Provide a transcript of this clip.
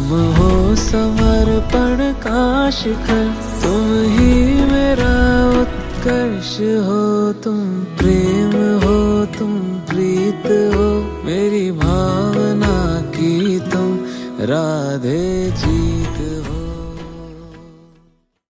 तुम हो समर्पण का शिखर, तुम ही मेरा उत्कर्ष हो। तुम प्रेम हो, तुम प्रीत हो, मेरी भावना की तुम राधे जी